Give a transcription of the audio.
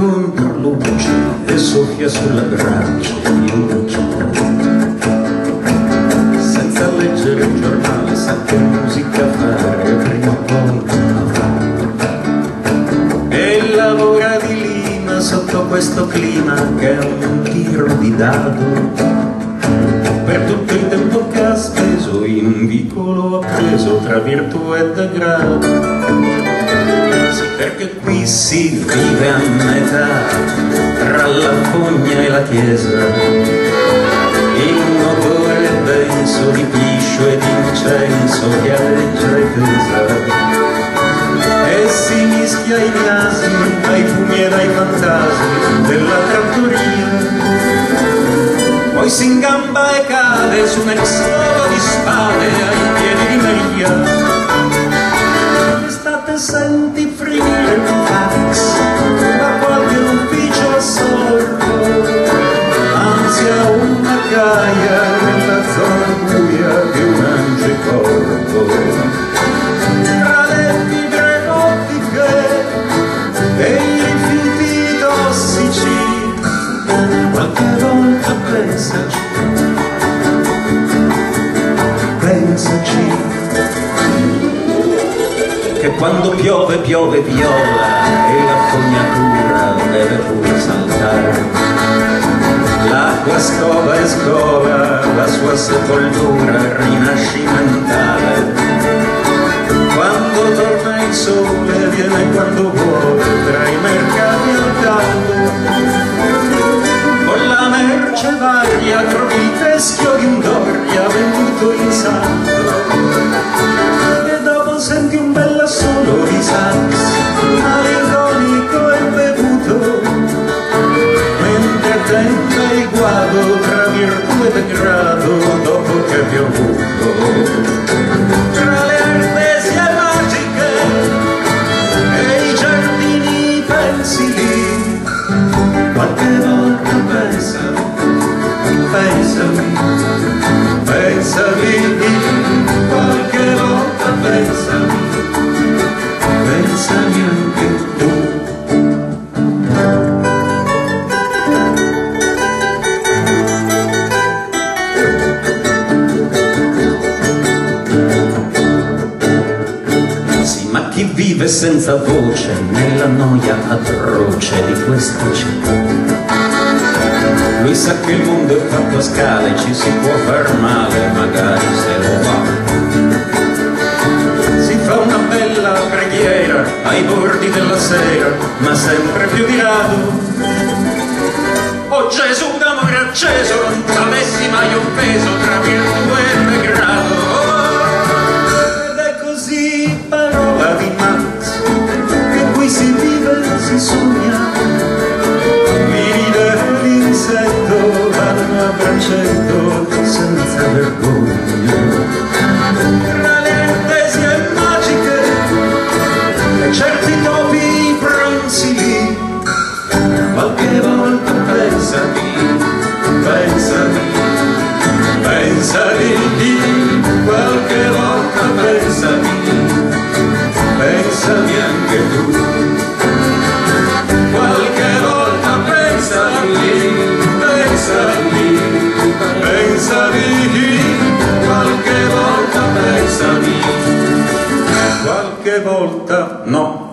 con Carlo e soffia sulla braccia di un. Senza leggere il giornale sa che musica fare prima o poi E lavora di lima sotto questo clima che è un tiro di dado. Per tutto il tempo che ha speso in un vicolo appreso tra virtù e degrado perché qui si vive a metà tra la fogna e la chiesa. Il odore denso di piscio e di incenso aleggia e pesa. E si mischia ai nasi, ai fumi ed ai fantasmi della trattoria. Poi si ingamba e cade su un exodo di spade ai piedi di Maria. Estate senti quando piove piove viola e la fognatura deve pure saltare. L'acqua scova e scova la sua sepoltura rinascimentale. Quando torna il sole viene quando vuole pensami, qualche volta pensami, pensami anche tu. Sì, ma chi vive senza voce nella noia atroce di questa città? Lui sa che il mondo è fatto a scale, ci si può far male, magari se lo va. Si fa una bella preghiera ai bordi della sera, ma sempre più di rado. Oh Gesù d'amore acceso, non t'avessi mai offeso qualche volta no.